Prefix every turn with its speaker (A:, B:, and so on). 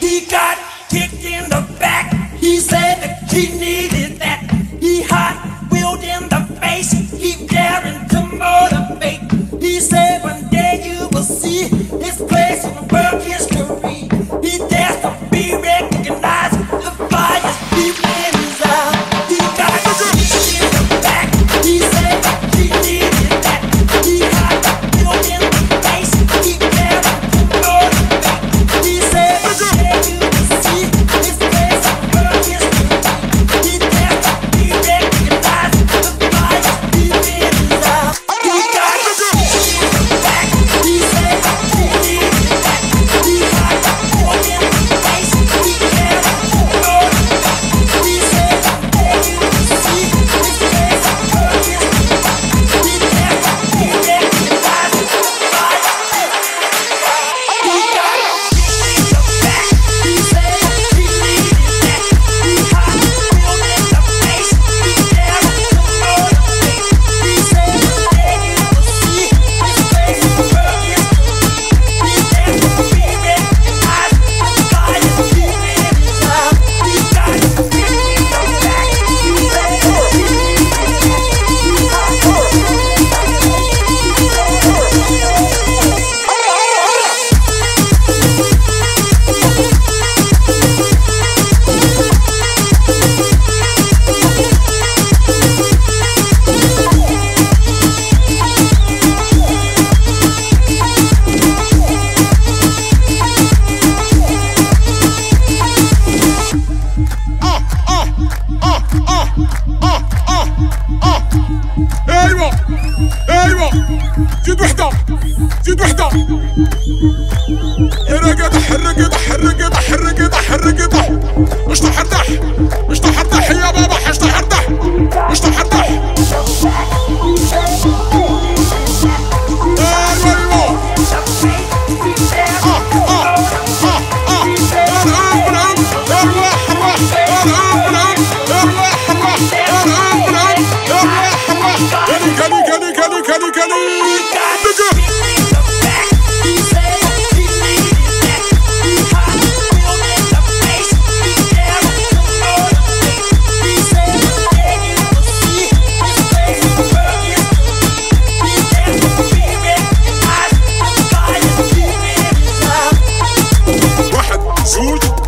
A: He got kicked in the back. He said that he needed that. He hot wheeled in the face. He daring to motivate. He said one day you will see.
B: زيد وحدة حرك يطح حرك يطح حرك اشطح ارتاح. اشطح Ooh.